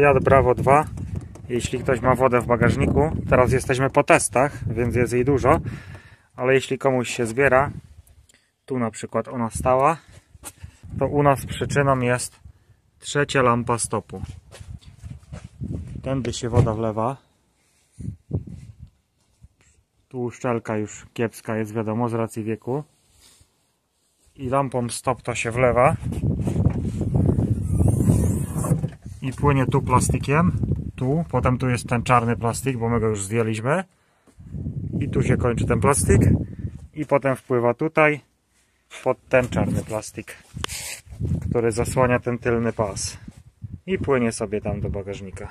Fiat Bravo 2. Jeśli ktoś ma wodę w bagażniku, teraz jesteśmy po testach, więc jest jej dużo, ale jeśli komuś się zbiera, tu na przykład ona stała, to u nas przyczyną jest trzecia lampa stopu. Tędy się woda wlewa. Tu uszczelka już kiepska jest, wiadomo, z racji wieku. I lampą stop to się wlewa. I płynie tu plastikiem. Tu, potem tu jest ten czarny plastik, bo my go już zdjęliśmy. I tu się kończy ten plastik. I potem wpływa tutaj pod ten czarny plastik, który zasłania ten tylny pas. I płynie sobie tam do bagażnika.